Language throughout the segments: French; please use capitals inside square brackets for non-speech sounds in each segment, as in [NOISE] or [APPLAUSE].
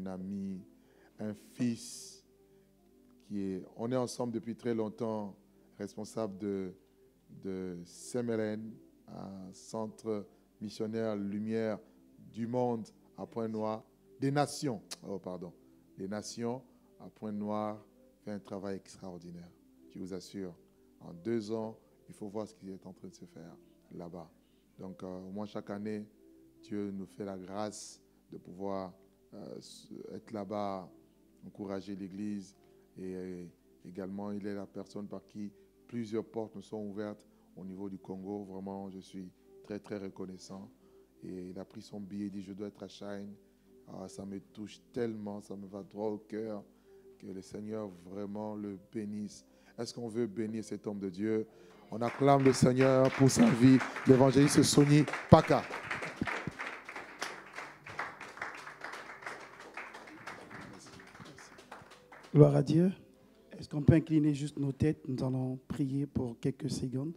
un ami, un fils qui est. On est ensemble depuis très longtemps, responsable de, de Semelen, un centre missionnaire lumière du monde à Point-Noir, des nations, oh pardon, des nations à Point-Noir, fait un travail extraordinaire. Je vous assure, en deux ans, il faut voir ce qui est en train de se faire là-bas. Donc, euh, au moins chaque année, Dieu nous fait la grâce de pouvoir être là-bas, encourager l'Église. Et, également, il est la personne par qui plusieurs portes nous sont ouvertes au niveau du Congo. Vraiment, je suis très, très reconnaissant. Et il a pris son billet, il dit, je dois être à Shine. Ah, ça me touche tellement, ça me va droit au cœur. Que le Seigneur vraiment le bénisse. Est-ce qu'on veut bénir cet homme de Dieu? On acclame le Seigneur pour sa vie, l'évangéliste Sony Paka. Gloire à Dieu. Est-ce qu'on peut incliner juste nos têtes? Nous allons prier pour quelques secondes.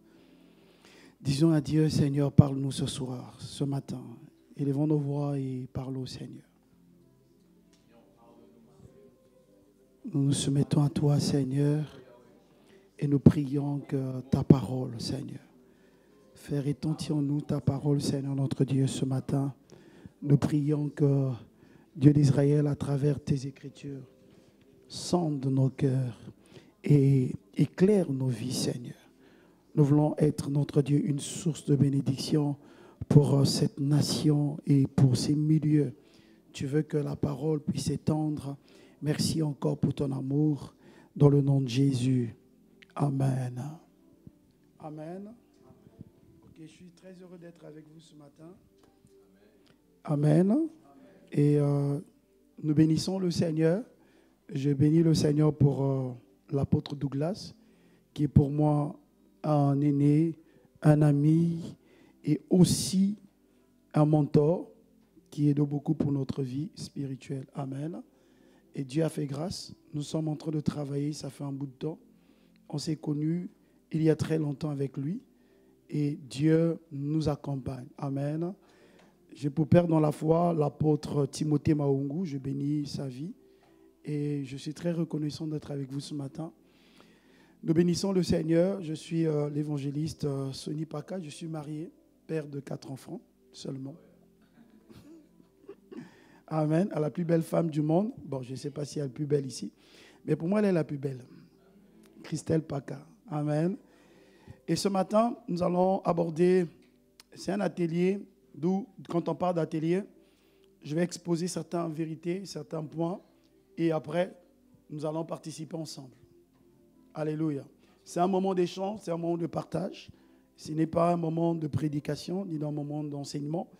Disons à Dieu, Seigneur, parle-nous ce soir, ce matin. Élevons nos voix et parlons au Seigneur. Nous nous soumettons à toi, Seigneur, et nous prions que ta parole, Seigneur, faire retentir en nous ta parole, Seigneur notre Dieu, ce matin. Nous prions que Dieu d'Israël, à travers tes écritures, sonde nos cœurs et éclaire nos vies, Seigneur. Nous voulons être, notre Dieu, une source de bénédiction pour euh, cette nation et pour ces milieux. Tu veux que la parole puisse étendre. Merci encore pour ton amour. Dans le nom de Jésus. Amen. Amen. je suis très heureux d'être avec vous ce matin. Amen. Et euh, nous bénissons le Seigneur je bénis le Seigneur pour euh, l'apôtre Douglas, qui est pour moi un aîné, un ami et aussi un mentor qui est de beaucoup pour notre vie spirituelle. Amen. Et Dieu a fait grâce. Nous sommes en train de travailler, ça fait un bout de temps. On s'est connus il y a très longtemps avec lui et Dieu nous accompagne. Amen. J'ai pour père dans la foi l'apôtre Timothée Maungu. Je bénis sa vie. Et je suis très reconnaissant d'être avec vous ce matin. Nous bénissons le Seigneur. Je suis euh, l'évangéliste euh, Sonny Paka. Je suis marié, père de quatre enfants seulement. [LAUGHS] Amen. À la plus belle femme du monde. Bon, je ne sais pas si elle est la plus belle ici, mais pour moi, elle est la plus belle. Christelle Paka. Amen. Et ce matin, nous allons aborder, c'est un atelier, d'où, quand on parle d'atelier, je vais exposer certaines vérités, certains points et après, nous allons participer ensemble. Alléluia. C'est un moment d'échange, c'est un moment de partage. Ce n'est pas un moment de prédication ni un moment d'enseignement.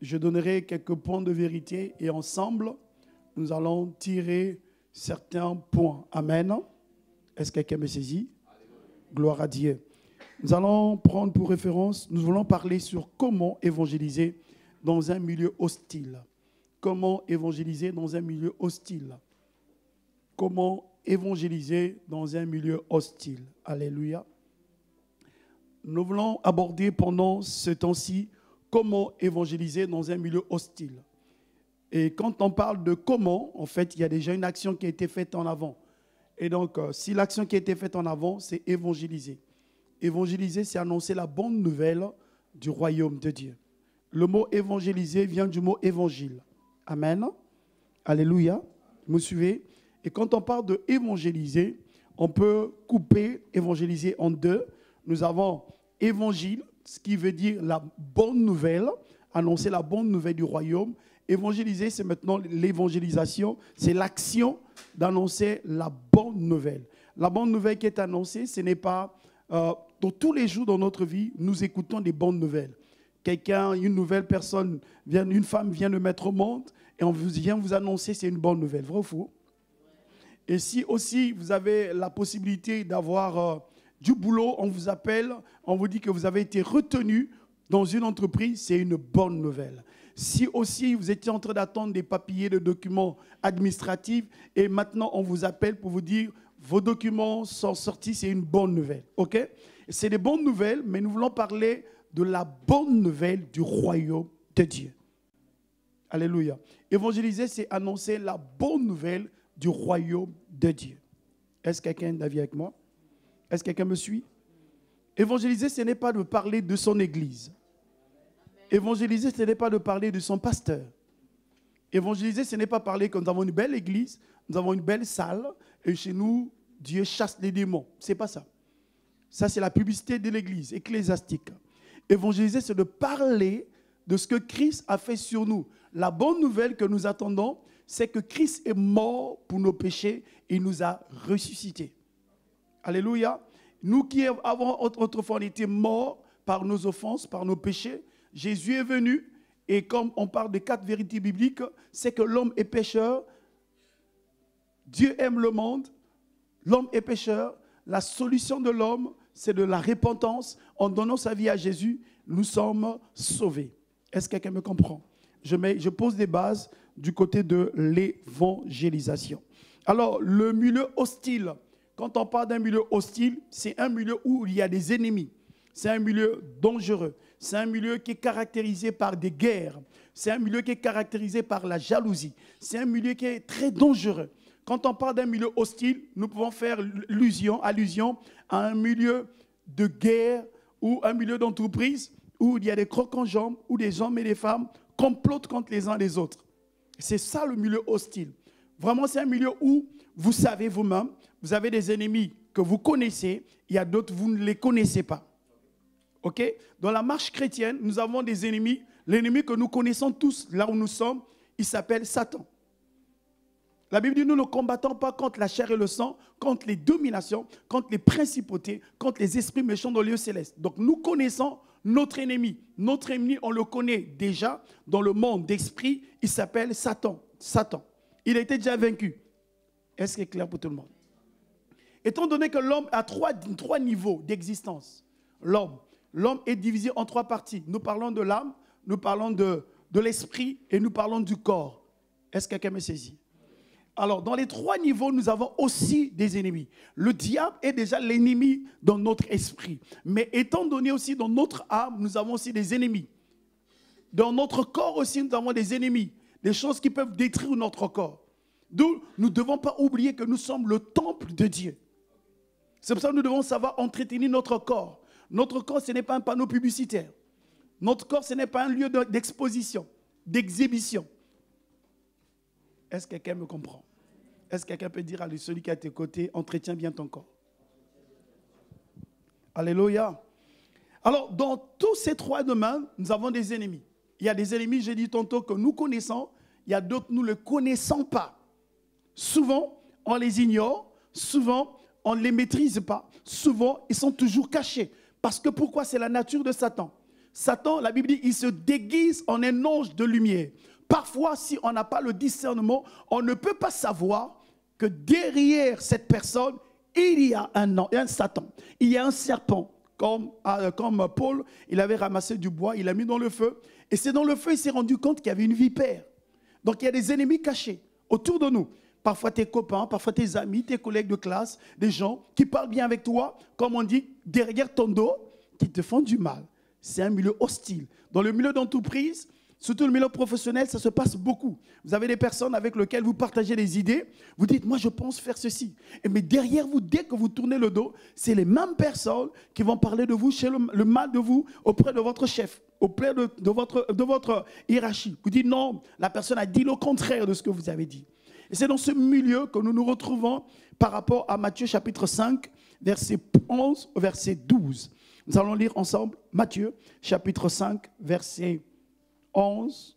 Je donnerai quelques points de vérité et ensemble, nous allons tirer certains points. Amen. Est-ce que quelqu'un me saisit? Gloire à Dieu. Nous allons prendre pour référence, nous voulons parler sur comment évangéliser dans un milieu hostile. Comment évangéliser dans un milieu hostile? Comment évangéliser dans un milieu hostile. Alléluia. Nous voulons aborder pendant ce temps-ci comment évangéliser dans un milieu hostile. Et quand on parle de comment, en fait, il y a déjà une action qui a été faite en avant. Et donc, euh, si l'action qui a été faite en avant, c'est évangéliser. Évangéliser, c'est annoncer la bonne nouvelle du royaume de Dieu. Le mot évangéliser vient du mot évangile. Amen. Alléluia. Vous me suivez? Et quand on parle de évangéliser, on peut couper évangéliser en deux. Nous avons évangile, ce qui veut dire la bonne nouvelle, annoncer la bonne nouvelle du royaume. Évangéliser, c'est maintenant l'évangélisation, c'est l'action d'annoncer la bonne nouvelle. La bonne nouvelle qui est annoncée, ce n'est pas euh, tous les jours dans notre vie, nous écoutons des bonnes nouvelles. Quelqu'un, une nouvelle personne, vient, une femme vient de mettre au monde et on vient vous annoncer c'est une bonne nouvelle. Vrai ou faux? Et si aussi vous avez la possibilité d'avoir euh, du boulot, on vous appelle, on vous dit que vous avez été retenu dans une entreprise, c'est une bonne nouvelle. Si aussi vous étiez en train d'attendre des papiers, de documents administratifs, et maintenant on vous appelle pour vous dire vos documents sont sortis, c'est une bonne nouvelle. OK? C'est des bonnes nouvelles, mais nous voulons parler de la bonne nouvelle du royaume de Dieu. Alléluia. Évangéliser, c'est annoncer la bonne nouvelle du royaume de Dieu. Est-ce quelqu'un d'avis avec moi? Est-ce quelqu'un me suit? Évangéliser, ce n'est pas de parler de son église. Évangéliser, ce n'est pas de parler de son pasteur. Évangéliser, ce n'est pas parler que nous avons une belle église, nous avons une belle salle, et chez nous, Dieu chasse les démons. C'est pas ça. Ça, c'est la publicité de l'église ecclésiastique. Évangéliser, c'est de parler de ce que Christ a fait sur nous. La bonne nouvelle que nous attendons, c'est que Christ est mort pour nos péchés et nous a ressuscités. Alléluia. Nous qui avons autrefois été morts par nos offenses, par nos péchés, Jésus est venu et comme on parle de quatre vérités bibliques, c'est que l'homme est pécheur, Dieu aime le monde, l'homme est pécheur, la solution de l'homme, c'est de la repentance. En donnant sa vie à Jésus, nous sommes sauvés. Est-ce que quelqu'un me comprend? Je pose des bases du côté de l'évangélisation. Alors, le milieu hostile, quand on parle d'un milieu hostile, c'est un milieu où il y a des ennemis. C'est un milieu dangereux. C'est un milieu qui est caractérisé par des guerres. C'est un milieu qui est caractérisé par la jalousie. C'est un milieu qui est très dangereux. Quand on parle d'un milieu hostile, nous pouvons faire allusion, à un milieu de guerre ou un milieu d'entreprise où il y a des crocs en jambes, où des hommes et des femmes complotent contre les uns les autres. C'est ça le milieu hostile. Vraiment, c'est un milieu où vous savez vous-même, vous avez des ennemis que vous connaissez, il y a d'autres, vous ne les connaissez pas. OK? Dans la marche chrétienne, nous avons des ennemis. L'ennemi que nous connaissons tous là où nous sommes, il s'appelle Satan. La Bible dit, nous ne combattons pas contre la chair et le sang, contre les dominations, contre les principautés, contre les esprits méchants dans le lieu céleste. Donc nous connaissons notre ennemi. Notre ennemi, on le connaît déjà dans le monde d'esprit, il s'appelle Satan. Satan. Il a été déjà vaincu. Est-ce que c'est clair pour tout le monde? Étant donné que l'homme a trois, niveaux d'existence, l'homme, l'homme est divisé en trois parties. Nous parlons de l'âme, nous parlons de, de l'esprit et nous parlons du corps. Est-ce que quelqu'un me saisit? Alors, dans les trois niveaux, nous avons aussi des ennemis. Le diable est déjà l'ennemi dans notre esprit. Mais étant donné aussi dans notre âme, nous avons aussi des ennemis. Dans notre corps aussi, nous avons des ennemis. Des choses qui peuvent détruire notre corps. D'où nous ne devons pas oublier que nous sommes le temple de Dieu. C'est pour ça que nous devons savoir entretenir notre corps. Notre corps, ce n'est pas un panneau publicitaire. Notre corps, ce n'est pas un lieu d'exposition, d'exhibition. Est-ce que quelqu'un me comprend? Est-ce que quelqu'un peut dire à celui qui est à tes côtés, entretiens bien ton corps? Alléluia. Alors, dans tous ces trois domaines, nous avons des ennemis. Il y a des ennemis, j'ai dit tantôt, que nous connaissons. Il y a d'autres, nous ne connaissons pas. Souvent, on les ignore. Souvent, on ne les maîtrise pas. Souvent, ils sont toujours cachés. Parce que pourquoi? C'est la nature de Satan. Satan, la Bible dit, il se déguise en un ange de lumière. Parfois, si on n'a pas le discernement, on ne peut pas savoir que derrière cette personne, il y a un, un Satan, il y a un serpent. Comme, euh, comme Paul, il avait ramassé du bois, il l'a mis dans le feu. Et c'est dans le feu, il s'est rendu compte qu'il y avait une vipère. Donc il y a des ennemis cachés autour de nous. Parfois tes copains, parfois tes amis, tes collègues de classe, des gens qui parlent bien avec toi, comme on dit, derrière ton dos, qui te font du mal. C'est un milieu hostile. Dans le milieu d'entreprise, Surtout le milieu professionnel, ça se passe beaucoup. Vous avez des personnes avec lesquelles vous partagez des idées. Vous dites, moi, je pense faire ceci. Mais derrière vous, dès que vous tournez le dos, c'est les mêmes personnes qui vont parler de vous, le, mal de vous, auprès de votre chef, auprès de, votre, de votre hiérarchie. Vous dites, non, la personne a dit le contraire de ce que vous avez dit. Et c'est dans ce milieu que nous nous retrouvons par rapport à Matthieu chapitre 5, verset 11 au verset 12. Nous allons lire ensemble Matthieu chapitre 5, verset 11,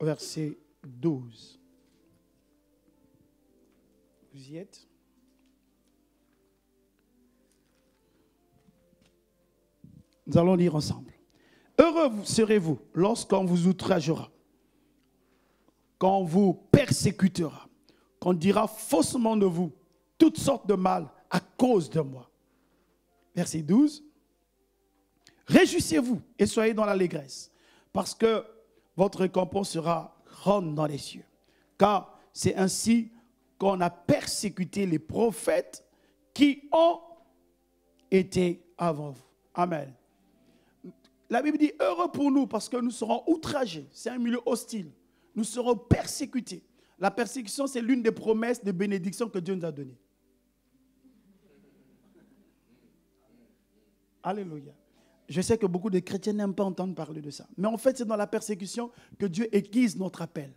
verset 12. Vous y êtes? Nous allons lire ensemble. Heureux serez-vous lorsqu'on vous outragera, quand on vous persécutera, qu'on dira faussement de vous toutes sortes de mal à cause de moi. Verset 12. Réjouissez-vous et soyez dans l'allégresse, parce que votre récompense sera grande dans les cieux. Car c'est ainsi qu'on a persécuté les prophètes qui ont été avant vous. Amen. La Bible dit heureux pour nous parce que nous serons outragés. C'est un milieu hostile. nous serons persécutés. La persécution, c'est l'une des promesses de bénédiction que Dieu nous a données. Alléluia. Je sais que beaucoup de chrétiens n'aiment pas entendre parler de ça. Mais en fait, c'est dans la persécution que Dieu aiguise notre appel.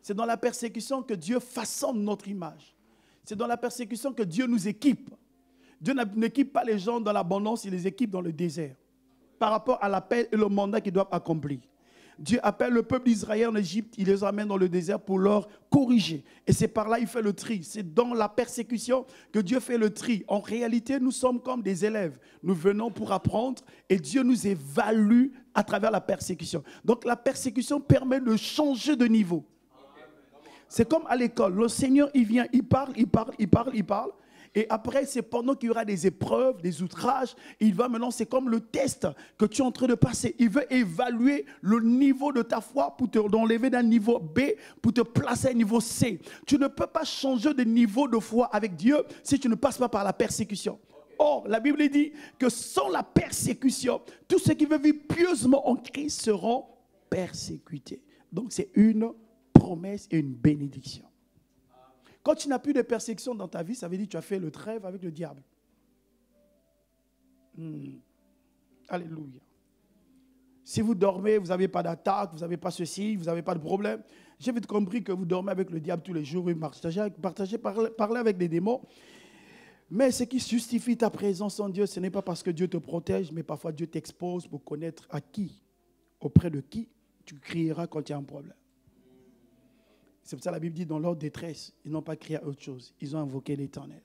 C'est dans la persécution que Dieu façonne notre image. C'est dans la persécution que Dieu nous équipe. Dieu n'équipe pas les gens dans l'abondance, il les équipe dans le désert. Par rapport à l'appel et le mandat qu'ils doivent accomplir. Dieu appelle le peuple d'Israël en Égypte, il les amène dans le désert pour leur corriger. Et c'est par là qu'il fait le tri. C'est dans la persécution que Dieu fait le tri. En réalité, nous sommes comme des élèves. Nous venons pour apprendre et Dieu nous évalue à travers la persécution. Donc la persécution permet de changer de niveau. C'est comme à l'école. Le Seigneur, il vient, il parle, il parle, il parle, il parle. Et après, c'est pendant qu'il y aura des épreuves, des outrages, il va maintenant, c'est comme le test que tu es en train de passer. Il veut évaluer le niveau de ta foi pour te enlever d'un niveau B, pour te placer à un niveau C. Tu ne peux pas changer de niveau de foi avec Dieu si tu ne passes pas par la persécution. Or, la Bible dit que sans la persécution, tous ceux qui veulent vivre pieusement en Christ seront persécutés. Donc, c'est une promesse et une bénédiction. Quand tu n'as plus de persécution dans ta vie, ça veut dire que tu as fait le trêve avec le diable. Hmm. Alléluia. Si vous dormez, vous n'avez pas d'attaque, vous n'avez pas ceci, vous n'avez pas de problème. J'ai vite compris que vous dormez avec le diable tous les jours, vous partagez, partagez parlez, avec des démons. Mais ce qui justifie ta présence en Dieu, ce n'est pas parce que Dieu te protège, mais parfois Dieu t'expose pour connaître à qui, auprès de qui tu crieras quand il y a un problème. C'est pour ça que la Bible dit dans leur détresse, ils n'ont pas crié à autre chose. Ils ont invoqué l'Éternel.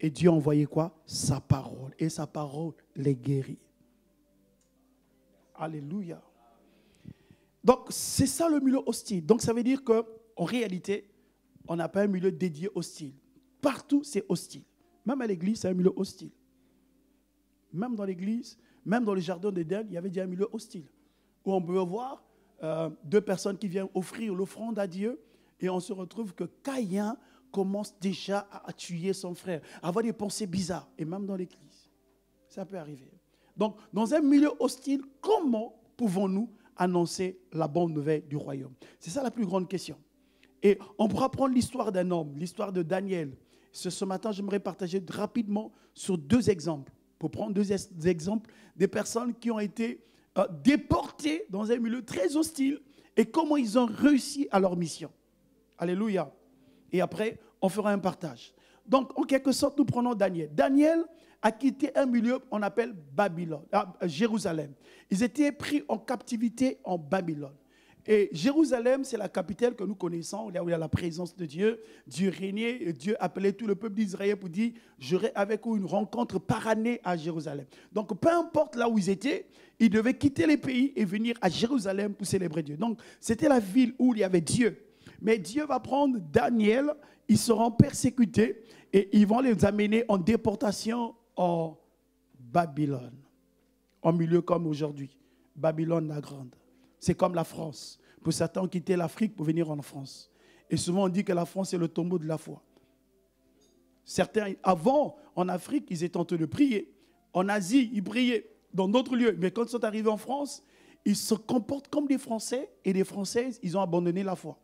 Et Dieu a envoyé quoi? Sa parole. Et sa parole les guérit. Alléluia. Donc, c'est ça le milieu hostile. Donc, ça veut dire qu'en réalité, on n'a pas un milieu dédié hostile. Partout, c'est hostile. Même à l'église, c'est un milieu hostile. Même dans l'église, même dans le jardin d'Éden, il y avait déjà un milieu hostile. Où on peut voir euh, deux personnes qui viennent offrir l'offrande à Dieu et on se retrouve que Caïn commence déjà à tuer son frère, à avoir des pensées bizarres, et même dans l'église. Ça peut arriver. Donc, dans un milieu hostile, comment pouvons-nous annoncer la bonne nouvelle du royaume? C'est ça la plus grande question. Et on pourra prendre l'histoire d'un homme, l'histoire de Daniel. Ce, matin, j'aimerais partager rapidement sur deux exemples. Pour prendre deux exemples des personnes qui ont été euh, déportées dans un milieu très hostile et comment ils ont réussi à leur mission. Alléluia. Et après, on fera un partage. Donc, en quelque sorte, nous prenons Daniel. Daniel a quitté un milieu qu'on appelle Babylone, ah, Jérusalem. Ils étaient pris en captivité en Babylone. Et Jérusalem, c'est la capitale que nous connaissons, où il y a la présence de Dieu. Dieu régnait, Dieu appelait tout le peuple d'Israël pour dire J'aurai avec vous une rencontre par année à Jérusalem. Donc, peu importe là où ils étaient, ils devaient quitter les pays et venir à Jérusalem pour célébrer Dieu. Donc, c'était la ville où il y avait Dieu. Mais Dieu va prendre Daniel, ils seront persécutés et ils vont les amener en déportation en Babylone, en milieu comme aujourd'hui. Babylone la grande. C'est comme la France. Pour certains, quitté l'Afrique pour venir en France. Et souvent, on dit que la France est le tombeau de la foi. Certains, avant, en Afrique, ils étaient en train de prier. En Asie, ils priaient dans d'autres lieux. Mais quand ils sont arrivés en France, ils se comportent comme des Français et des Françaises, ils ont abandonné la foi.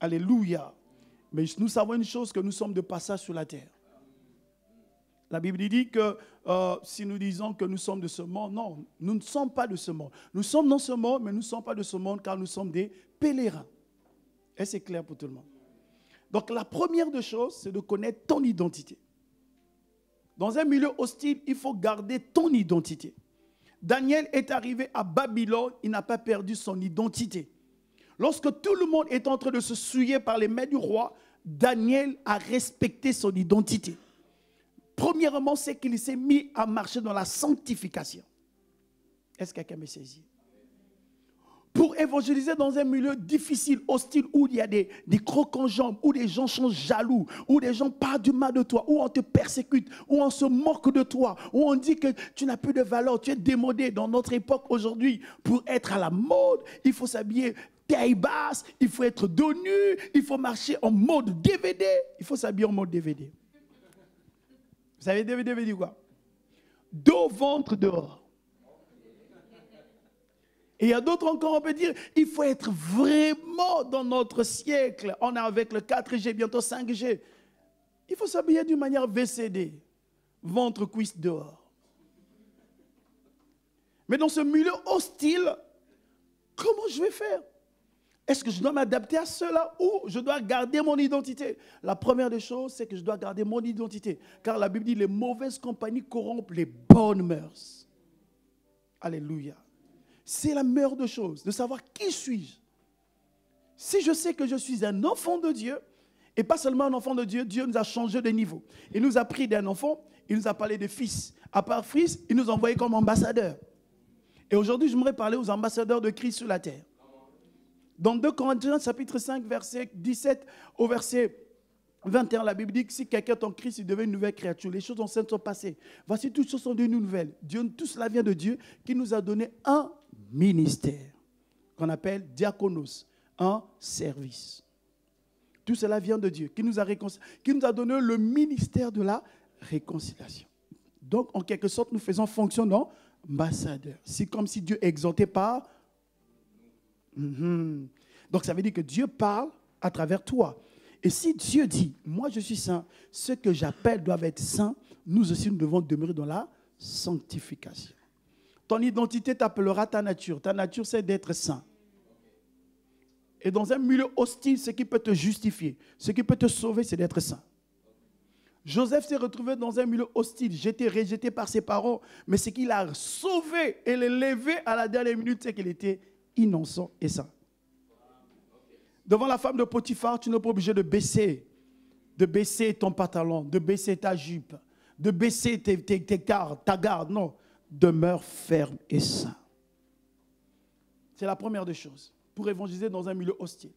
Alléluia. Mais nous savons une chose, que nous sommes de passage sur la terre. La Bible dit que euh, si nous disons que nous sommes de ce monde, non, nous ne sommes pas de ce monde. Nous sommes dans ce monde, mais nous ne sommes pas de ce monde car nous sommes des pèlerins. Et c'est clair pour tout le monde. Donc la première des choses, c'est de connaître ton identité. Dans un milieu hostile, il faut garder ton identité. Daniel est arrivé à Babylone, il n'a pas perdu son identité. Lorsque tout le monde est en train de se souiller par les mains du roi, Daniel a respecté son identité. Premièrement, c'est qu'il s'est mis à marcher dans la sanctification. Est-ce que quelqu'un me saisit? Pour évangéliser dans un milieu difficile, hostile, où il y a des, des crocs en jambes, où les gens sont jaloux, où les gens parlent du mal de toi, où on te persécute, où on se moque de toi, où on dit que tu n'as plus de valeur, tu es démodé. Dans notre époque aujourd'hui, pour être à la mode, il faut s'habiller taille basse, il faut être dos nu, il faut marcher en mode DVD, il faut s'habiller en mode DVD. Vous savez, DVD veut quoi? Dos, ventre, dehors. Et il y a d'autres encore, on peut dire, il faut être vraiment dans notre siècle. On est avec le 4G, bientôt 5G. Il faut s'habiller d'une manière VCD, ventre, cuisse dehors. Mais dans ce milieu hostile, comment je vais faire? Est-ce que je dois m'adapter à cela ou je dois garder mon identité? La première des choses, c'est que je dois garder mon identité. Car la Bible dit, les mauvaises compagnies corrompent les bonnes mœurs. Alléluia. C'est la meilleure des choses, de savoir qui suis-je. Si je sais que je suis un enfant de Dieu, et pas seulement un enfant de Dieu, Dieu nous a changé de niveau. Il nous a pris d'un enfant, il nous a parlé de fils. À part fils, il nous a envoyés comme ambassadeurs. Et aujourd'hui, j'aimerais parler aux ambassadeurs de Christ sur la terre. Dans 2 Corinthiens chapitre 5, verset 17 au verset 21, la Bible dit que si quelqu'un est en Christ, il devient une nouvelle créature. Les choses anciennes sont passées. Voici toutes choses sont devenues nouvelles. Dieu, tout cela vient de Dieu qui nous a donné un ministère qu'on appelle diaconos, un service. Tout cela vient de Dieu qui nous a, donné le ministère de la réconciliation. Donc, en quelque sorte, nous faisons fonction d'ambassadeur. C'est comme si Dieu exhortait par. Mhm. Donc, ça veut dire que Dieu parle à travers toi. Et si Dieu dit, moi je suis saint, ce que j'appelle doivent être saints, nous aussi nous devons demeurer dans la sanctification. Ton identité t'appellera ta nature. Ta nature, c'est d'être saint. Et dans un milieu hostile, ce qui peut te justifier, ce qui peut te sauver, c'est d'être saint. Joseph s'est retrouvé dans un milieu hostile, j'étais rejeté par ses parents, mais ce qu'il a sauvé et l'élevé à la dernière minute, c'est qu'il était innocent et saint. Devant la femme de Potiphar, tu n'es pas obligé de baisser, de baisser ton pantalon, de baisser ta jupe, de baisser tes, gardes, ta garde. Non, demeure ferme et sain. C'est la première des choses pour évangéliser dans un milieu hostile.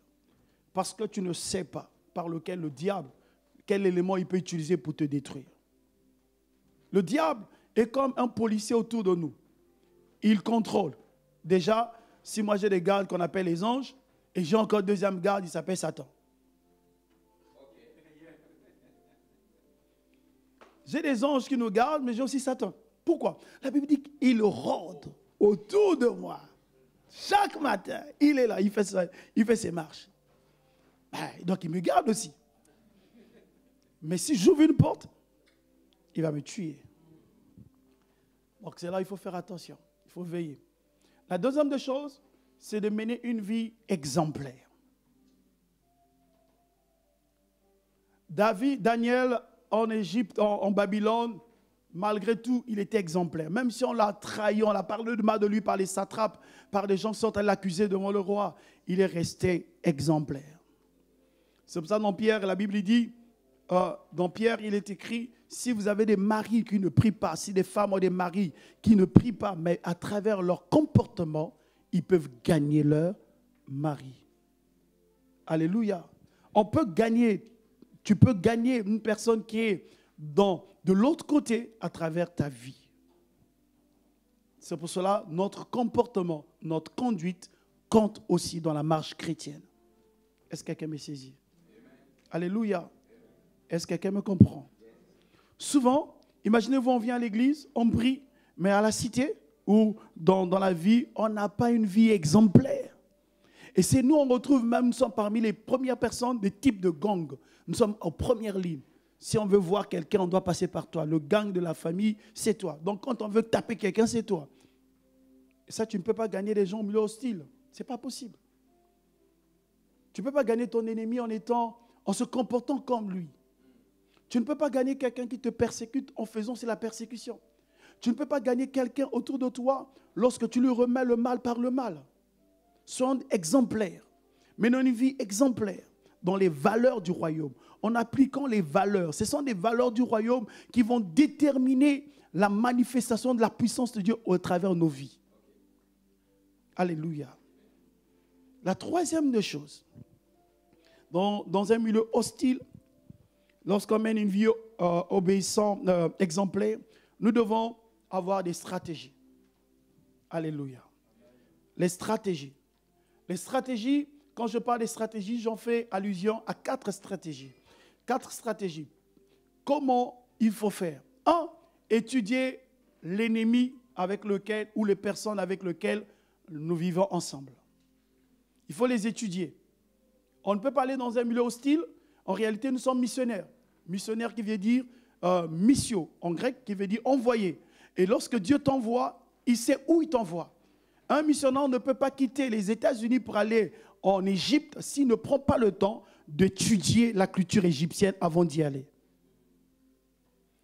Parce que tu ne sais pas par lequel le diable, quel élément il peut utiliser pour te détruire. Le diable est comme un policier autour de nous. Il contrôle. Déjà, si moi j'ai des gardes qu'on appelle les anges, et j'ai encore un deuxième garde, il s'appelle Satan. J'ai des anges qui nous gardent, mais j'ai aussi Satan. Pourquoi? La Bible dit qu'il rôde autour de moi. Chaque matin, il est là, il fait, il fait ses marches. Ben, donc il me garde aussi. Mais si j'ouvre une porte, il va me tuer. Donc c'est là il faut faire attention, il faut veiller. La deuxième des choses, c'est de mener une vie exemplaire. David, Daniel en Égypte, en, Babylone, malgré tout, il était exemplaire. Même si on l'a trahi, on l'a parlé de mal de lui par les satrapes, par des gens qui sont à l'accuser devant le roi, il est resté exemplaire. C'est pour ça dans Pierre, la Bible dit, euh, dans Pierre, il est écrit, si vous avez des maris qui ne prient pas, si des femmes ont des maris qui ne prient pas, mais à travers leur comportement, ils peuvent gagner leur mari. Alléluia. On peut gagner, tu peux gagner une personne qui est dans, de l'autre côté à travers ta vie. C'est pour cela notre comportement, notre conduite compte aussi dans la marche chrétienne. Est-ce que quelqu'un me saisit? Alléluia. Est-ce que quelqu'un me comprend? Souvent, imaginez-vous, on vient à l'église, on prie, mais à la cité, ou dans, la vie, on n'a pas une vie exemplaire. Et c'est nous, on retrouve même, nous sommes parmi les premières personnes des types de gangs. Nous sommes en première ligne. Si on veut voir quelqu'un, on doit passer par toi. Le gang de la famille, c'est toi. Donc quand on veut taper quelqu'un, c'est toi. Et ça, tu ne peux pas gagner des gens au milieu hostile. Ce n'est pas possible. Tu ne peux pas gagner ton ennemi en étant, en se comportant comme lui. Tu ne peux pas gagner quelqu'un qui te persécute en faisant, c'est la persécution. Tu ne peux pas gagner quelqu'un autour de toi lorsque tu lui remets le mal par le mal. Sois exemplaire. Menons une vie exemplaire dans les valeurs du royaume, en appliquant les valeurs. Ce sont des valeurs du royaume qui vont déterminer la manifestation de la puissance de Dieu au travers de nos vies. Alléluia. La troisième des choses, dans, un milieu hostile, lorsqu'on mène une vie euh, obéissante, euh, exemplaire, nous devons avoir des stratégies. Alléluia. Les stratégies. Les stratégies, quand je parle des stratégies, j'en fais allusion à quatre stratégies. Quatre stratégies. Comment il faut faire? Un, étudier l'ennemi avec lequel ou les personnes avec lesquelles nous vivons ensemble. Il faut les étudier. On ne peut pas aller dans un milieu hostile. En réalité, nous sommes missionnaires. Missionnaire qui veut dire euh, missio en grec, qui veut dire envoyer. Et lorsque Dieu t'envoie, il sait où il t'envoie. Un missionnaire ne peut pas quitter les États-Unis pour aller en Égypte s'il ne prend pas le temps d'étudier la culture égyptienne avant d'y aller.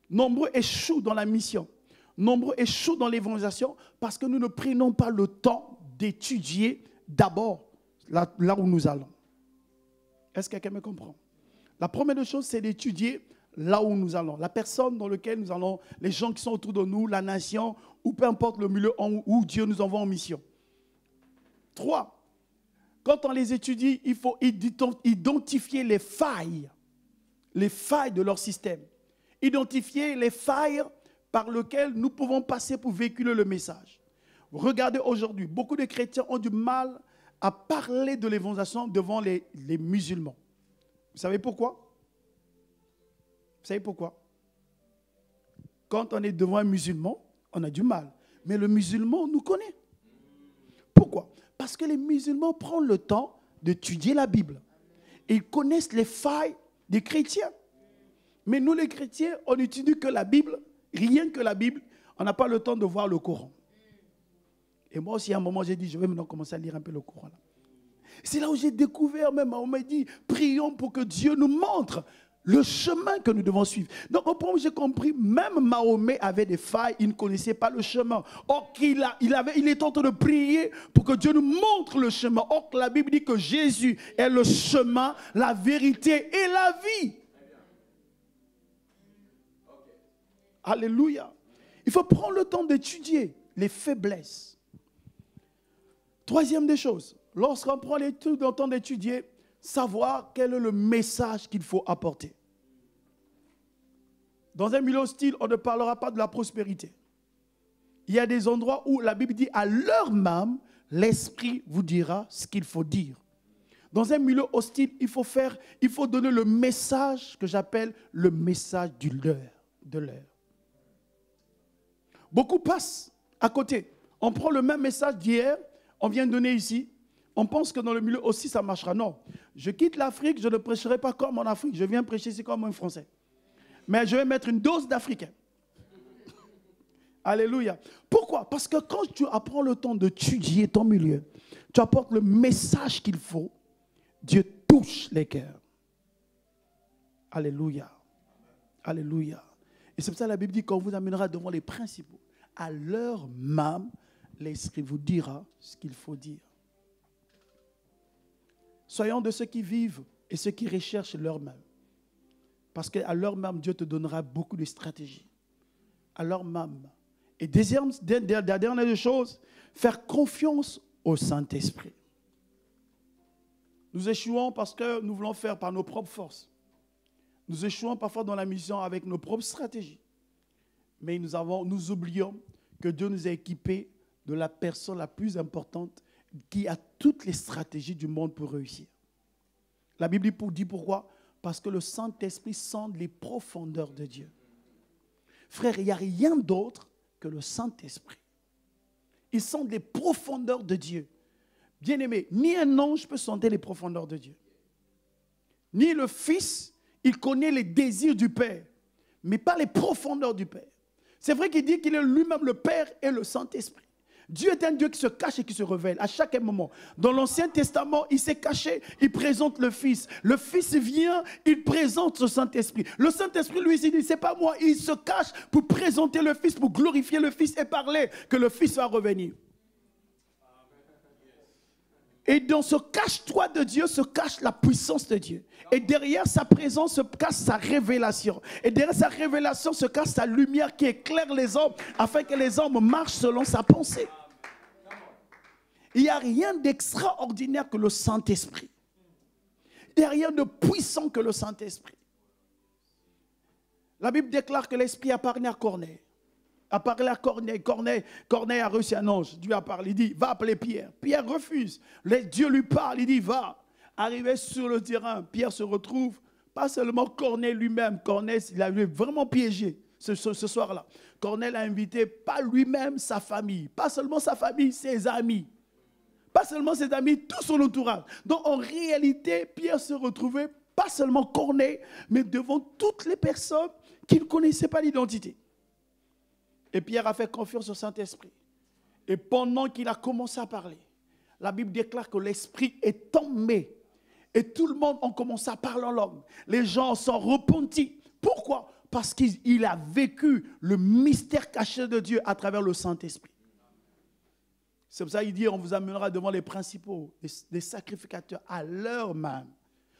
Nombreux échouent dans la mission. Nombreux échouent dans l'évangélisation parce que nous ne prenons pas le temps d'étudier d'abord là, où nous allons. Est-ce que quelqu'un me comprend? La première chose, c'est d'étudier là où nous allons, la personne dans laquelle nous allons, les gens qui sont autour de nous, la nation, ou peu importe le milieu où Dieu nous envoie en mission. Trois, quand on les étudie, il faut identifier les failles, les failles de leur système. Identifier les failles par lesquelles nous pouvons passer pour véhiculer le message. Regardez aujourd'hui, beaucoup de chrétiens ont du mal à parler de l'évangélisation devant les, les musulmans. Vous savez pourquoi? Vous savez pourquoi? Quand on est devant un musulman, on a du mal. Mais le musulman nous connaît. Pourquoi? Parce que les musulmans prennent le temps d'étudier la Bible. Ils connaissent les failles des chrétiens. Mais nous, les chrétiens, on n'étudie que la Bible, rien que la Bible. On n'a pas le temps de voir le Coran. Et moi aussi, à un moment, j'ai dit, je vais maintenant commencer à lire un peu le Coran. C'est là où j'ai découvert, même, on m'a dit, prions pour que Dieu nous montre le chemin que nous devons suivre. Donc, au point où j'ai compris, même Mahomet avait des failles, il ne connaissait pas le chemin. Or, il, avait, il est en train de prier pour que Dieu nous montre le chemin. Or, la Bible dit que Jésus est le chemin, la vérité et la vie. Alléluia. Il faut prendre le temps d'étudier les faiblesses. Troisième des choses, lorsqu'on prend le temps d'étudier, savoir quel est le message qu'il faut apporter. Dans un milieu hostile, on ne parlera pas de la prospérité. Il y a des endroits où la Bible dit à leur même, l'esprit vous dira ce qu'il faut dire. Dans un milieu hostile, il faut faire, il faut donner le message que j'appelle le message du de l'heure. Beaucoup passent à côté. On prend le même message d'hier, on vient donner ici, on pense que dans le milieu aussi ça marchera. Non. Je quitte l'Afrique, je ne prêcherai pas comme en Afrique. Je viens prêcher ici comme un Français. Mais je vais mettre une dose d'Africain. Alléluia. Pourquoi? Parce que quand tu apprends le temps d'étudier ton milieu, tu apportes le message qu'il faut, Dieu touche les cœurs. Alléluia. Alléluia. Et c'est pour ça que la Bible dit qu'on vous amènera devant les principaux. À l'heure même, l'Esprit vous dira ce qu'il faut dire. Soyons de ceux qui vivent et ceux qui recherchent leur même. Parce qu'à leur même, Dieu te donnera beaucoup de stratégies. À leur même. Et deuxième, la dernière chose, faire confiance au Saint-Esprit. Nous échouons parce que nous voulons faire par nos propres forces. Nous échouons parfois dans la mission avec nos propres stratégies. Mais nous, oublions que Dieu nous a équipés de la personne la plus importante qui a toutes les stratégies du monde pour réussir. La Bible dit pourquoi? Parce que le Saint-Esprit sonde les profondeurs de Dieu. Frère, il n'y a rien d'autre que le Saint-Esprit. Il sonde les profondeurs de Dieu. Bien-aimé, ni un ange peut sonder les profondeurs de Dieu. Ni le Fils, il connaît les désirs du Père, mais pas les profondeurs du Père. C'est vrai qu'il dit qu'il est lui-même le Père et le Saint-Esprit. Dieu est un Dieu qui se cache et qui se révèle à chaque moment. Dans l'Ancien Testament, il s'est caché, il présente le Fils. Le Fils vient, il présente le Saint-Esprit. Le Saint-Esprit, lui, dit, c'est pas moi, il se cache pour présenter le Fils, pour glorifier le Fils et parler que le Fils va revenir. Et dans ce cache-toi de Dieu se cache la puissance de Dieu. Et derrière sa présence se cache sa révélation. Et derrière sa révélation se cache sa lumière qui éclaire les hommes afin que les hommes marchent selon sa pensée. Il n'y a rien d'extraordinaire que le Saint-Esprit. Il n'y a rien de puissant que le Saint-Esprit. La Bible déclare que l'Esprit a parlé à Corneille. A parlé à Corneille. Corneille, Corneille a reçu un ange. Dieu a parlé. Il dit, va appeler Pierre. Pierre refuse. Dieu lui parle. Il dit, va. Arrivé sur le terrain, Pierre se retrouve. Pas seulement Corneille lui-même. Corneille, il a vraiment piégé ce, ce soir-là. Corneille a invité pas lui-même sa famille. Pas seulement sa famille, ses amis. Pas seulement ses amis, tout son entourage. Donc en réalité, Pierre se retrouvait pas seulement corné, mais devant toutes les personnes qui ne connaissaient pas l'identité. Et Pierre a fait confiance au Saint-Esprit. Et pendant qu'il a commencé à parler, la Bible déclare que l'Esprit est tombé. Et tout le monde a commencé à parler en langue. Les gens sont repentis. Pourquoi? Parce qu'il a vécu le mystère caché de Dieu à travers le Saint-Esprit. C'est pour ça qu'il dit on vous amènera devant les principaux, les, sacrificateurs à l'heure même.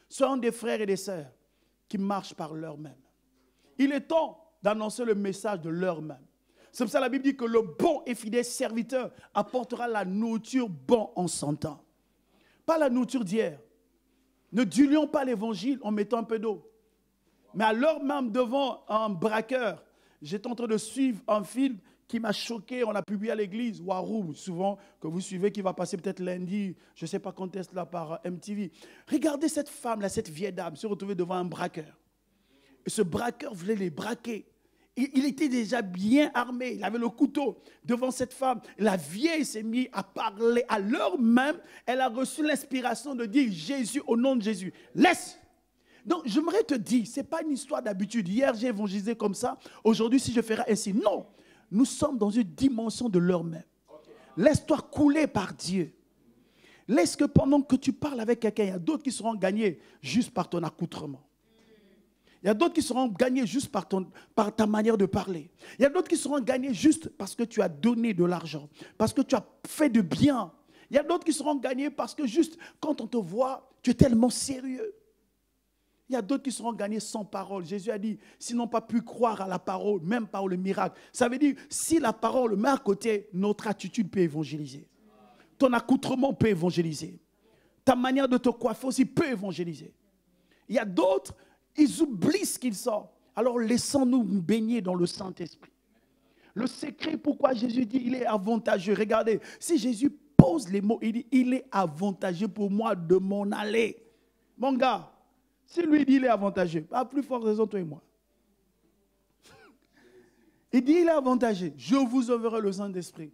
Soyons des frères et des sœurs qui marchent par l'heure même. Il est temps d'annoncer le message de l'heure même. C'est pour ça que la Bible dit que le bon et fidèle serviteur apportera la nourriture bon en son temps. Pas la nourriture d'hier. Ne diluons pas l'évangile en mettant un peu d'eau. Mais à l'heure même devant un braqueur, j'étais en train de suivre un film qui m'a choqué. On l'a publié à l'église, Warou, souvent, que vous suivez, qui va passer peut-être lundi, je ne sais pas quand est-ce là, par MTV. Regardez cette femme-là, cette vieille dame, se retrouver devant un braqueur. Ce braqueur voulait les braquer. Il était déjà bien armé, il avait le couteau devant cette femme. La vieille s'est mise à parler. À l'heure même, elle a reçu l'inspiration de dire Jésus au nom de Jésus. Laisse donc, j'aimerais te dire, ce n'est pas une histoire d'habitude. Hier, j'ai évangélisé comme ça. Aujourd'hui, si je ferai ainsi. Non, nous sommes dans une dimension de l'heure même. Laisse-toi couler par Dieu. Laisse que pendant que tu parles avec quelqu'un, il y a d'autres qui seront gagnés juste par ton accoutrement. Il y a d'autres qui seront gagnés juste par, ton, par ta manière de parler. Il y a d'autres qui seront gagnés juste parce que tu as donné de l'argent, parce que tu as fait de bien. Il y a d'autres qui seront gagnés parce que juste quand on te voit, tu es tellement sérieux. Il y a d'autres qui seront gagnés sans parole. Jésus a dit, s'ils n'ont pas pu croire à la parole, même par le miracle. Ça veut dire, si la parole met à côté, notre attitude peut évangéliser. Ton accoutrement peut évangéliser. Ta manière de te coiffer aussi peut évangéliser. Il y a d'autres ils oublient ce qu'ils sont. Alors laissons-nous baigner dans le Saint-Esprit. Le secret pourquoi Jésus dit il est avantageux. Regardez, si Jésus pose les mots, il dit il est avantageux pour moi de m'en aller. Mon gars, si lui dit il est avantageux, à plus forte raison toi et moi. [LAUGHS] Il dit il est avantageux. Je vous enverrai le Saint-Esprit.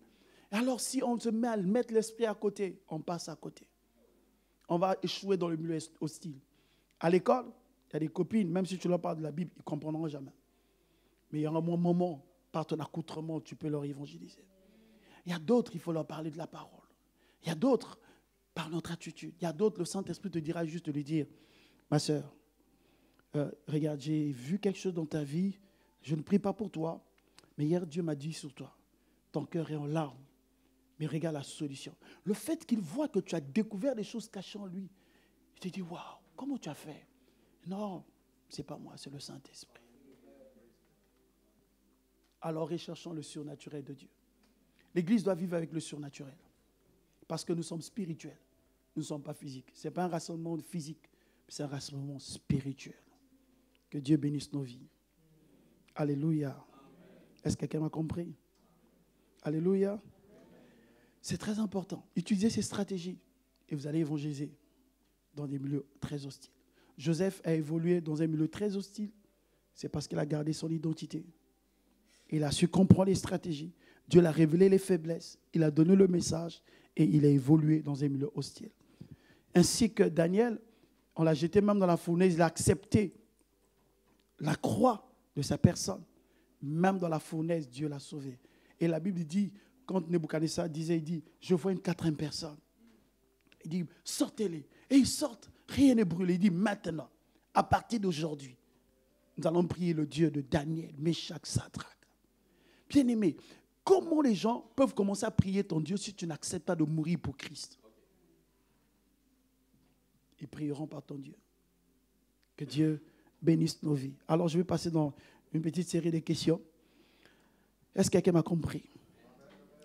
Alors si on se met à mettre l'esprit à côté, on passe à côté. On va échouer dans le milieu hostile. À l'école, il y a des copines, même si tu leur parles de la Bible, ils ne comprendront jamais. Mais il y aura un moment, par ton accoutrement, tu peux leur évangéliser. Il y a d'autres, il faut leur parler de la parole. Il y a d'autres, par notre attitude. Il y a d'autres, le Saint-Esprit te dira juste de lui dire, ma soeur, euh, regarde, j'ai vu quelque chose dans ta vie, je ne prie pas pour toi, mais hier Dieu m'a dit sur toi, ton cœur est en larmes, mais regarde la solution. Le fait qu'il voit que tu as découvert des choses cachées en lui, il te dit, waouh, comment tu as fait? Non, ce n'est pas moi, c'est le Saint-Esprit. Alors recherchons le surnaturel de Dieu. L'Église doit vivre avec le surnaturel. Parce que nous sommes spirituels. Nous ne sommes pas physiques. Ce n'est pas un rassemblement physique, c'est un rassemblement spirituel. Que Dieu bénisse nos vies. Alléluia. Est-ce que quelqu'un m'a compris? Alléluia. C'est très important. Utilisez ces stratégies et vous allez évangéliser dans des milieux très hostiles. Joseph a évolué dans un milieu très hostile, c'est parce qu'il a gardé son identité. Il a su comprendre les stratégies. Dieu l'a révélé les faiblesses. Il a donné le message et il a évolué dans un milieu hostile. Ainsi que Daniel, on l'a jeté même dans la fournaise, il a accepté la croix de sa personne. Même dans la fournaise, Dieu l'a sauvé. Et la Bible dit, quand Nebuchadnezzar disait, il dit, je vois une quatrième personne. Il dit, sortez-les. Et ils sortent. Rien n'est brûlé. Il dit maintenant, à partir d'aujourd'hui, nous allons prier le Dieu de Daniel, Meshach, Sadrach. Bien-aimé, comment les gens peuvent commencer à prier ton Dieu si tu n'acceptes pas de mourir pour Christ? Ils prieront par ton Dieu. Que Dieu bénisse nos vies. Alors je vais passer dans une petite série de questions. Est-ce que quelqu'un m'a compris?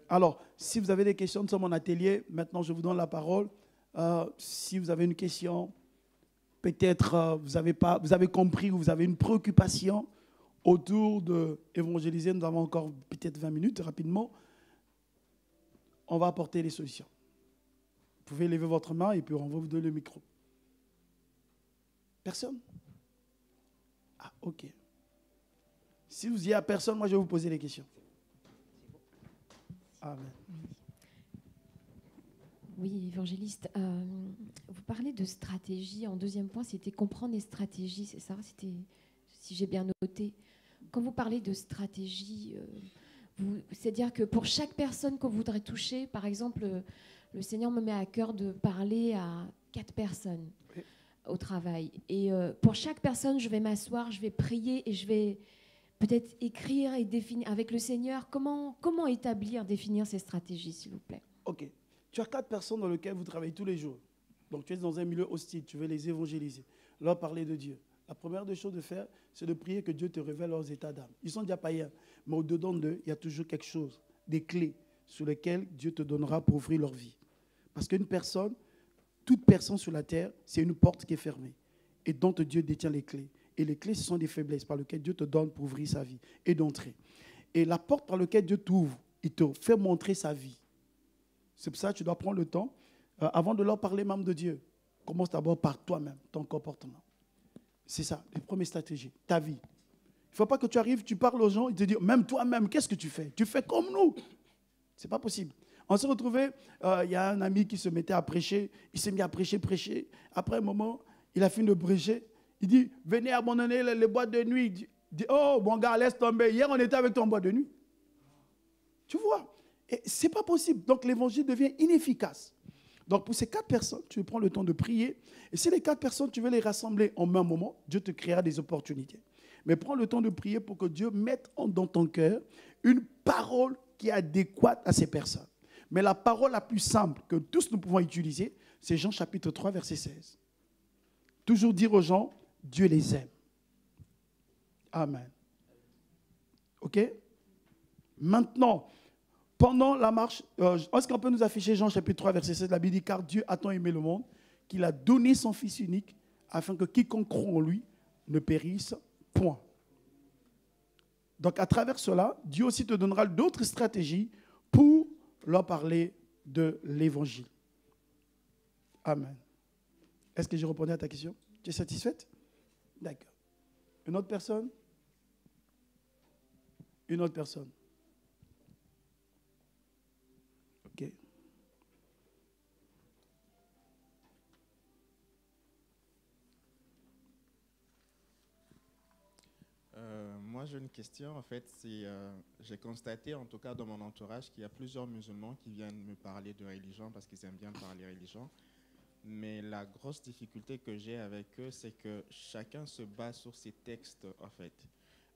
Alors, si vous avez des questions sur mon atelier, maintenant je vous donne la parole. Euh, si vous avez une question, peut-être euh, vous, avez pas, vous avez compris ou vous avez une préoccupation autour de évangéliser, nous avons encore peut-être 20 minutes rapidement, on va apporter les solutions. Vous pouvez lever votre main et puis on va vous donner le micro. Personne Ah, ok. Si vous y a personne, moi je vais vous poser les questions. Amen. Oui, évangéliste. euh, vous parlez de stratégie. En deuxième point, c'était comprendre les stratégies, c'est ça C'était, si j'ai bien noté. Quand vous parlez de stratégie, euh, c'est-à-dire que pour chaque personne qu'on voudrait toucher, par exemple, euh, le Seigneur me met à cœur de parler à quatre personnes. Au travail. Et euh, pour chaque personne, je vais m'asseoir, je vais prier et je vais peut-être écrire et définir avec le Seigneur comment, comment établir, définir ces stratégies, s'il vous plaît. Ok. Tu as quatre personnes dans lesquelles vous travaillez tous les jours. Donc tu es dans un milieu hostile, tu veux les évangéliser, leur parler de Dieu. La première des choses de faire, c'est de prier que Dieu te révèle leurs états d'âme. Ils sont déjà païens, mais au-dedans d'eux, il y a toujours quelque chose, des clés sur lesquelles Dieu te donnera pour ouvrir leur vie. Parce qu'une personne, toute personne sur la terre, c'est une porte qui est fermée et dont Dieu détient les clés. Et les clés, ce sont des faiblesses par lesquelles Dieu te donne pour ouvrir sa vie et d'entrer. Et la porte par laquelle Dieu t'ouvre, il te fait montrer sa vie. C'est pour ça que tu dois prendre le temps, euh, avant de leur parler même de Dieu. Commence d'abord par toi-même, ton comportement. C'est ça, les premières stratégies, ta vie. Il ne faut pas que tu arrives, tu parles aux gens, ils te disent, même toi-même, qu'est-ce que tu fais? Tu fais comme nous. C'est pas possible. On s'est retrouvé, euh, il y a un ami qui se mettait à prêcher, il s'est mis à prêcher, prêcher. Après un moment, il a fini de prêcher. Il dit, venez abandonner les, boîtes de nuit. Il dit, oh, bon gars, laisse tomber. Hier, on était avec ton boîte de nuit. Tu vois? Et c'est pas possible. Donc l'évangile devient inefficace. Donc pour ces quatre personnes, tu prends le temps de prier. Et si les quatre personnes, tu veux les rassembler en même moment, Dieu te créera des opportunités. Mais prends le temps de prier pour que Dieu mette en- dans ton cœur une parole qui est adéquate à ces personnes. Mais la parole la plus simple que tous nous pouvons utiliser, c'est Jean chapitre 3, verset 16. Toujours dire aux gens, Dieu les aime. Amen. OK? Maintenant, pendant la marche, euh, est-ce qu'on peut nous afficher Jean chapitre 3, verset 16 La Bible dit Car Dieu a tant aimé le monde qu'il a donné son Fils unique afin que quiconque croit en lui ne périsse point. Donc, à travers cela, Dieu aussi te donnera d'autres stratégies leur parler de l'évangile. Amen. Est-ce que j'ai répondu à ta question? Tu es satisfaite? D'accord. Une autre personne? Une autre personne moi, j'ai une question. En fait, euh, j'ai constaté, en tout cas dans mon entourage, qu'il y a plusieurs musulmans qui viennent me parler de religion parce qu'ils aiment bien parler religion. Mais la grosse difficulté que j'ai avec eux, c'est que chacun se base sur ses textes, en fait.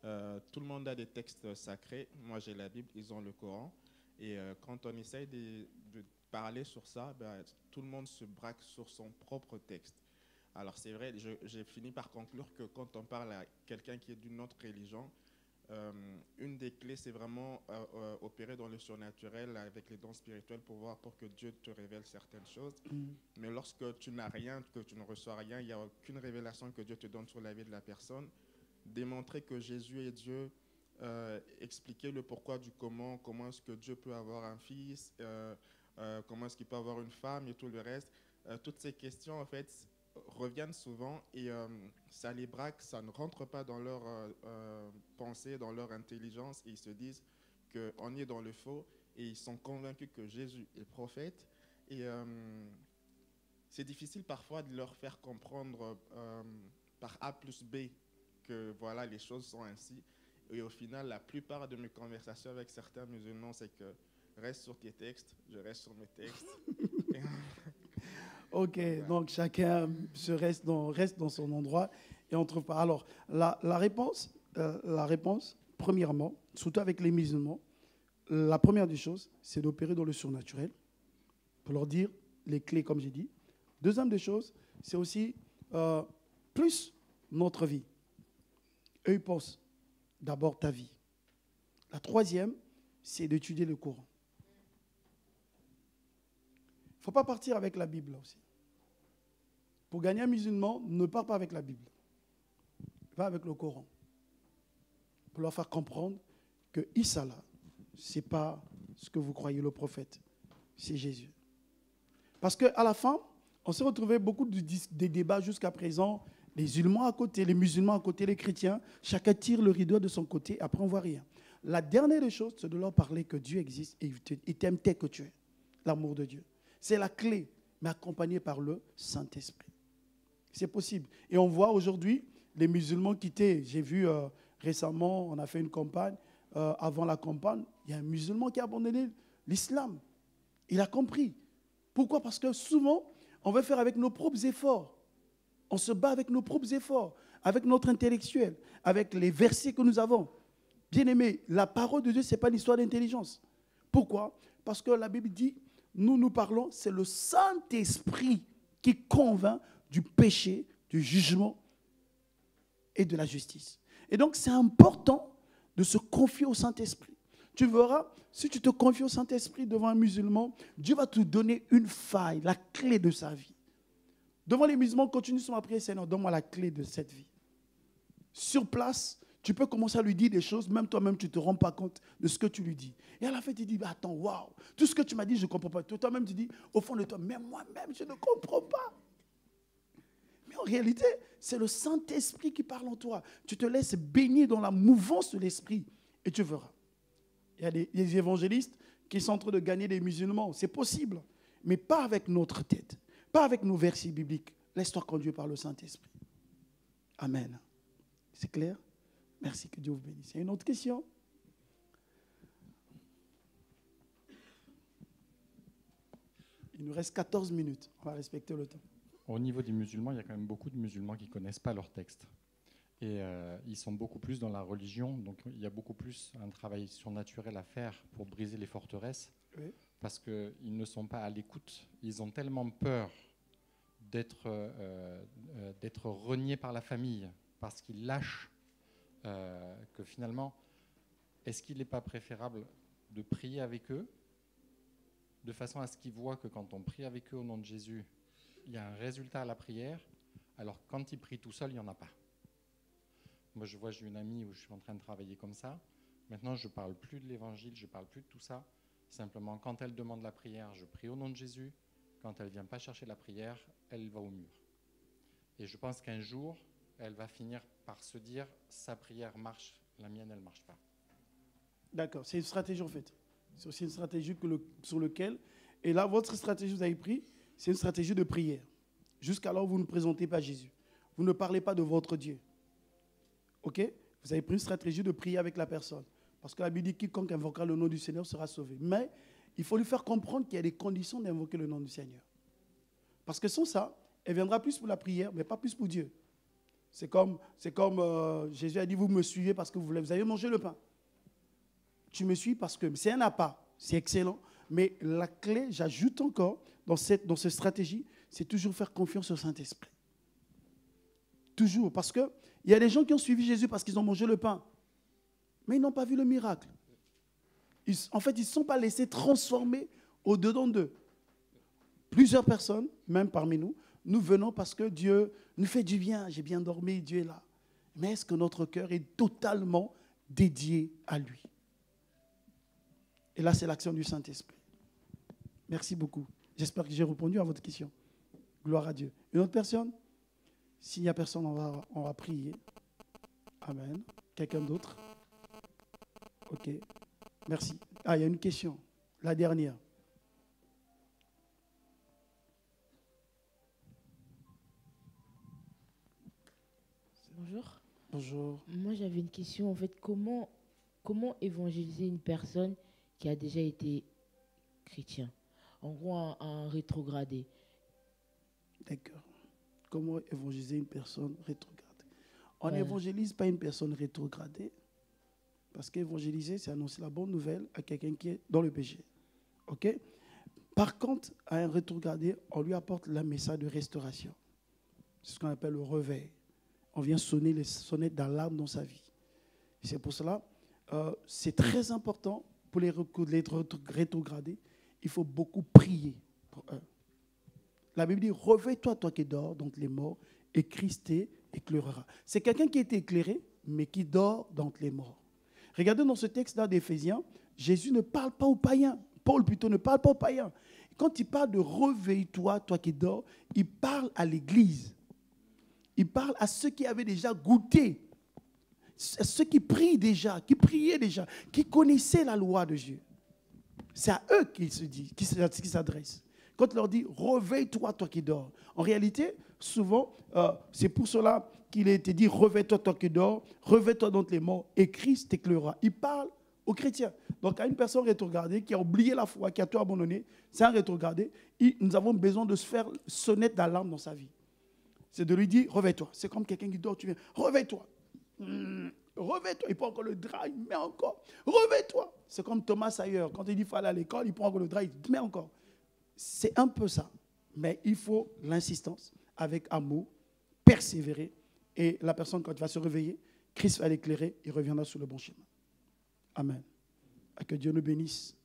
Euh, tout le monde a des textes sacrés. Moi, j'ai la Bible, ils ont le Coran. Et euh, quand on essaye de, de parler sur ça, ben, tout le monde se braque sur son propre texte. Alors c'est vrai, j'ai fini par conclure que quand on parle à quelqu'un qui est d'une autre religion, euh, une des clés, c'est vraiment euh, euh, opérer dans le surnaturel avec les dons spirituels pour voir, pour que Dieu te révèle certaines choses. Mm. Mais lorsque tu n'as rien, que tu ne reçois rien, il n'y a aucune révélation que Dieu te donne sur la vie de la personne. Démontrer que Jésus est Dieu, euh, expliquer le pourquoi du comment, comment est-ce que Dieu peut avoir un fils, comment est-ce qu'il peut avoir une femme et tout le reste. Toutes ces questions, en fait, reviennent souvent et euh, ça les braque, ça ne rentre pas dans leur euh, euh, pensée, dans leur intelligence et ils se disent qu'on est dans le faux et ils sont convaincus que Jésus est prophète. Et c'est difficile parfois de leur faire comprendre par A plus B que voilà, les choses sont ainsi. Et au final, la plupart de mes conversations avec certains musulmans, c'est que reste sur tes textes, je reste sur mes textes. [LAUGHS] Ok, donc chacun se reste, dans, reste dans son endroit et on trouve pas. Alors, la, la réponse, euh, la réponse, premièrement, surtout avec les musulmans, la première des choses, c'est d'opérer dans le surnaturel pour leur dire les clés, comme j'ai dit. Deuxième des choses, c'est aussi euh, plus notre vie. Eux, ils pensent d'abord ta vie. La troisième, c'est d'étudier le Coran. Il ne faut pas partir avec la Bible aussi. Pour gagner un musulman, ne pars pas avec la Bible. Va avec le Coran. Pour leur faire comprendre que Issa ce n'est pas ce que vous croyez le prophète, c'est Jésus. Parce qu'à la fin, on s'est retrouvé beaucoup de des débats jusqu'à présent, les musulmans à côté, les musulmans à côté, les chrétiens, chacun tire le rideau de son côté, après on voit rien. La dernière des choses, c'est de leur parler que Dieu existe et il t'aime tel que tu es, l'amour de Dieu. C'est la clé, mais accompagné par le Saint-Esprit. C'est possible. Et on voit aujourd'hui les musulmans quitter. J'ai vu euh, récemment, on a fait une campagne. euh, avant la campagne, il y a un musulman qui a abandonné l'islam. Il a compris. Pourquoi? Parce que souvent, on veut faire avec nos propres efforts. On se bat avec nos propres efforts, avec notre intellectuel, avec les versets que nous avons. Bien aimé, la parole de Dieu, ce n'est pas l'histoire d'intelligence. Pourquoi? Parce que la Bible dit, nous nous parlons, c'est le Saint-Esprit qui convainc du péché, du jugement et de la justice. Et donc, c'est important de se confier au Saint-Esprit. Tu verras, si tu te confies au Saint-Esprit devant un musulman, Dieu va te donner une faille, la clé de sa vie. Devant les musulmans, continue son prière, Seigneur, donne-moi la clé de cette vie. Sur place, tu peux commencer à lui dire des choses, même toi-même, tu ne te rends pas compte de ce que tu lui dis. Et à la fin, tu dis, attends, waouh, tout ce que tu m'as dit, je ne comprends pas. Toi-même, tu dis, au fond de toi, même moi-même, je ne comprends pas. Réalité, c'est le Saint-Esprit qui parle en toi. Tu te laisses baigner dans la mouvance de l'Esprit et tu verras. Il y a des, des évangélistes qui sont en train de gagner des musulmans. C'est possible, mais pas avec notre tête, pas avec nos versets bibliques. Laisse-toi conduire par le Saint-Esprit. Amen. C'est clair? Merci, que Dieu vous bénisse. Il y a une autre question? Il nous reste 14 minutes. On va respecter le temps. Au niveau des musulmans, il y a quand même beaucoup de musulmans qui ne connaissent pas leur texte. Et euh, ils sont beaucoup plus dans la religion, donc il y a beaucoup plus un travail surnaturel à faire pour briser les forteresses, Oui. parce qu'ils ne sont pas à l'écoute. Ils ont tellement peur d'être euh, euh, d'être reniés par la famille, parce qu'ils lâchent, euh, que finalement, est-ce qu'il n'est pas préférable de prier avec eux, de façon à ce qu'ils voient que quand on prie avec eux au nom de Jésus, il y a un résultat à la prière, alors quand ils prient tout seuls, il n'y en a pas. Moi, je vois, j'ai une amie où je suis en train de travailler comme ça. Maintenant, je ne parle plus de l'évangile, je ne parle plus de tout ça. Simplement, quand elle demande la prière, je prie au nom de Jésus. Quand elle ne vient pas chercher la prière, elle va au mur. Et je pense qu'un jour, elle va finir par se dire, sa prière marche, la mienne, elle ne marche pas. D'accord, c'est une stratégie en fait. C'est aussi une stratégie que sur laquelle, et là, votre stratégie vous avez pris, c'est une stratégie de prière. Jusqu'alors, vous ne présentez pas Jésus. Vous ne parlez pas de votre Dieu. OK? Vous avez pris une stratégie de prier avec la personne. Parce que la Bible dit quiconque invoquera le nom du Seigneur sera sauvé. Mais il faut lui faire comprendre qu'il y a des conditions d'invoquer le nom du Seigneur. Parce que sans ça, elle viendra plus pour la prière, mais pas plus pour Dieu. C'est comme, c'est comme euh, Jésus a dit, vous me suivez parce que vous, voulez, vous avez mangé le pain tu me suis parce que c'est un appât, c'est excellent. Mais la clé, j'ajoute encore dans cette, dans cette stratégie, c'est toujours faire confiance au Saint-Esprit. Toujours. Parce qu'il y a des gens qui ont suivi Jésus parce qu'ils ont mangé le pain. Mais ils n'ont pas vu le miracle. En fait, ils ne sont pas laissés transformer au-dedans d'eux. Plusieurs personnes, même parmi nous, nous venons parce que Dieu nous fait du bien. J'ai bien dormi, Dieu est là. Mais est-ce que notre cœur est totalement dédié à lui? Et là, c'est l'action du Saint-Esprit. Merci beaucoup. J'espère que j'ai répondu à votre question. Gloire à Dieu. Une autre personne? S'il n'y a personne, on va, on va prier. Amen. Quelqu'un d'autre? Ok. Merci. Ah, il y a une question. La dernière. Bonjour. Bonjour. Moi, j'avais une question. En fait, comment, comment évangéliser une personne qui a déjà été chrétien? En gros, un, un rétrogradé. D'accord. Comment évangéliser une personne rétrogradée? On n'évangélise pas une personne rétrogradée. Parce qu'évangéliser, c'est annoncer la bonne nouvelle à quelqu'un qui est dans le péché. OK? Par contre, à un rétrogradé, on lui apporte le message de restauration. C'est ce qu'on appelle le réveil. On vient sonner les sonnettes d'alarme dans sa vie. C'est pour cela, euh, c'est très important pour les rétrogradés. Il faut beaucoup prier pour eux. La Bible dit Réveille-toi, toi qui dors, donc les morts, et Christ éclairera. C'est quelqu'un qui est éclairé, mais qui dort donc les morts. Regardez dans ce texte-là d'Éphésiens, Jésus ne parle pas aux païens. Paul plutôt ne parle pas aux païens. Quand il parle de réveille-toi, toi qui dors, il parle à l'Église. Il parle à ceux qui avaient déjà goûté, à ceux qui prient déjà, qui priaient déjà, qui connaissaient la loi de Dieu. C'est à eux qu'il se dit, qu'il se- qu'il s'adresse. Quand il leur dit réveille-toi, toi qui dors. En réalité, souvent, euh, c'est pour cela qu'il a été dit réveille-toi, toi qui dors, réveille-toi dans les morts, et Christ t'éclairera. Il parle aux chrétiens. Donc, à une personne rétrogradée qui a oublié la foi, qui a tout abandonné, c'est un rétrogradé, nous avons besoin de se faire sonnette d'alarme dans sa vie. C'est de lui dire réveille-toi. C'est comme quelqu'un qui dort, tu viens. Hmm, réveille-toi. Il prend encore le drap, il met encore. Réveille-toi. C'est comme Thomas ailleurs. Quand il dit qu'il aller à l'école, il prend encore le drap, il met encore. C'est un peu ça. Mais il faut l'insistance avec amour, persévérer. Et la personne, quand elle va se réveiller, Christ va l'éclairer, il reviendra sur le bon chemin. Amen. Que Dieu nous bénisse.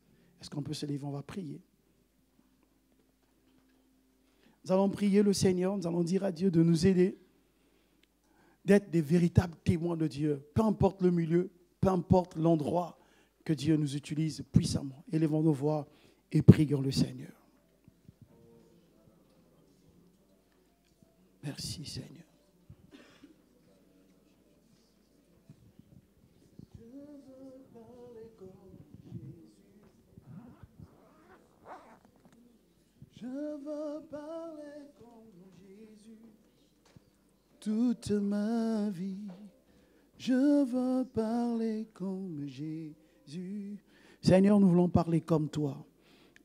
Est-ce qu'on peut se lever? On va prier. Nous allons prier le Seigneur, nous allons dire à Dieu de nous aider, d'être des véritables témoins de Dieu, peu importe le milieu, peu importe l'endroit, que Dieu nous utilise puissamment. Élevons nos voix et prions le Seigneur. Merci Seigneur. Je veux parler toute ma vie. Je veux parler comme Jésus. Seigneur, nous voulons parler comme toi.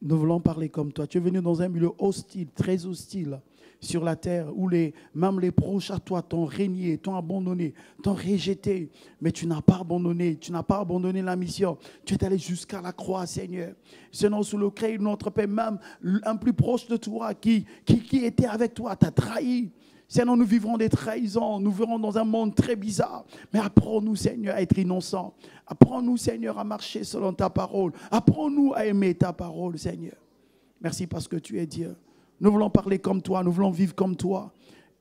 Nous voulons parler comme toi. Tu es venu dans un milieu hostile, très hostile sur la terre, où les, même les proches à toi t'ont régné, t'ont abandonné, t'ont rejeté. Mais tu n'as pas abandonné, tu n'as pas abandonné la mission. Tu es allé jusqu'à la croix, Seigneur. Seigneur, sous le de notre Père, même un plus proche de toi, qui, qui était avec toi, t'a trahi. Seigneur, nous vivrons des trahisons, nous vivrons dans un monde très bizarre. Mais apprends-nous, Seigneur, à être innocents. Apprends-nous, Seigneur, à marcher selon ta parole. Apprends-nous à aimer ta parole, Seigneur. Merci parce que tu es Dieu. Nous voulons parler comme toi, nous voulons vivre comme toi.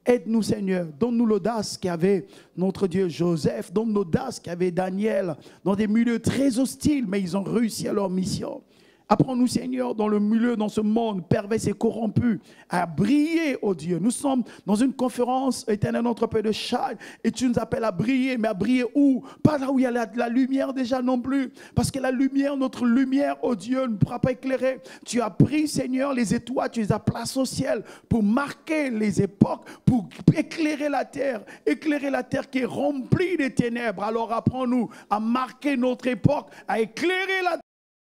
Aide-nous, Seigneur. Donne-nous l'audace qu'avait notre Dieu Joseph. Donne-nous l'audace qu'avait Daniel dans des milieux très hostiles, mais ils ont réussi à leur mission. Apprends-nous, Seigneur, dans le milieu, dans ce monde pervers et corrompu, à briller, oh Dieu. Nous sommes dans une conférence, éternel notre Père de Chal, et tu nous appelles à briller, mais à briller où? Pas là où il y a la, lumière déjà non plus. Parce que la lumière, notre lumière, oh Dieu, ne pourra pas éclairer. Tu as pris, Seigneur, les étoiles, tu les as placées au ciel pour marquer les époques, pour éclairer la terre, éclairer la terre qui est remplie de ténèbres. Alors apprends-nous à marquer notre époque, à éclairer la